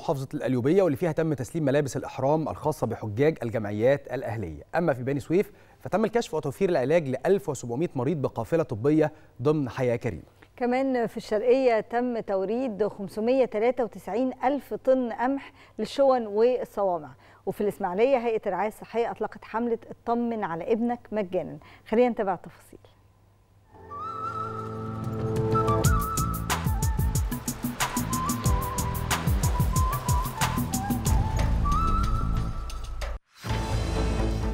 محافظة القليوبية واللي فيها تم تسليم ملابس الإحرام الخاصة بحجاج الجمعيات الأهلية. أما في بني سويف فتم الكشف وتوفير العلاج ل 1700 مريض بقافلة طبية ضمن حياة كريمة. كمان في الشرقية تم توريد 593 ألف طن قمح للشون والصوامع. وفي الإسماعيلية هيئة الرعاية الصحية أطلقت حملة اطمن على ابنك مجانا. خلينا نتابع التفاصيل.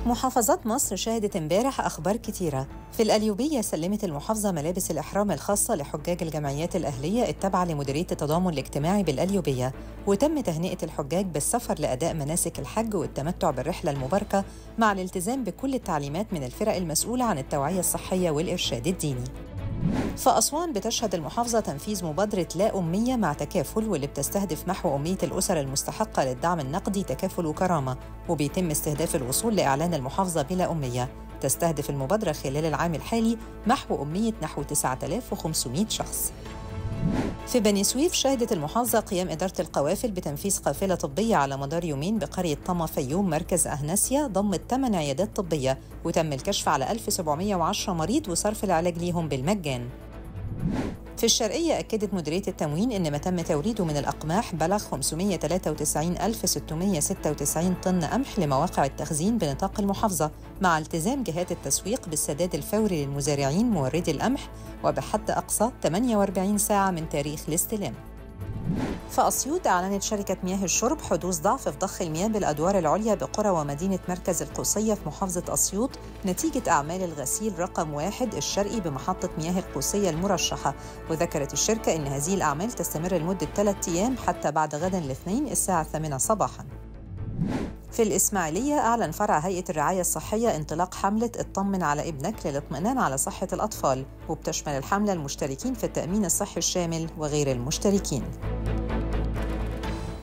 محافظات مصر شهدت امبارح أخبار كتيرة. في القليوبية سلمت المحافظة ملابس الإحرام الخاصة لحجاج الجمعيات الأهلية التابعة لمديرية التضامن الاجتماعي بالقليوبية وتم تهنئة الحجاج بالسفر لأداء مناسك الحج والتمتع بالرحلة المباركة مع الالتزام بكل التعليمات من الفرق المسؤولة عن التوعية الصحية والإرشاد الديني. فأسوان بتشهد المحافظة تنفيذ مبادرة لا أمية مع تكافل واللي بتستهدف محو أمية الأسر المستحقة للدعم النقدي تكافل وكرامة وبيتم استهداف الوصول لإعلان المحافظة بلا أمية. تستهدف المبادرة خلال العام الحالي محو أمية نحو 9500 شخص. في بني سويف شهدت المحافظة قيام إدارة القوافل بتنفيذ قافلة طبية على مدار يومين بقرية طما فيوم مركز أهناسيا ضمت 8 عيادات طبية وتم الكشف على 1710 مريض وصرف العلاج ليهم بالمجان. في الشرقية أكدت مديرية التموين أن ما تم توريده من الأقماح بلغ 593696 طن قمح لمواقع التخزين بنطاق المحافظة مع التزام جهات التسويق بالسداد الفوري للمزارعين موردي القمح وبحد أقصى 48 ساعة من تاريخ الاستلام. في أسيوط أعلنت شركة مياه الشرب حدوث ضعف في ضخ المياه بالأدوار العليا بقرى ومدينة مركز القوسية في محافظة أسيوط نتيجة أعمال الغسيل رقم واحد الشرقي بمحطة مياه القوسية المرشحة. وذكرت الشركة أن هذه الأعمال تستمر لمدة ثلاثة أيام حتى بعد غدا الاثنين الساعة الثامنة صباحاً. في الإسماعيلية أعلن فرع هيئة الرعاية الصحية انطلاق حملة اطمن على ابنك للاطمئنان على صحة الأطفال وبتشمل الحملة المشتركين في التأمين الصحي الشامل وغير المشتركين.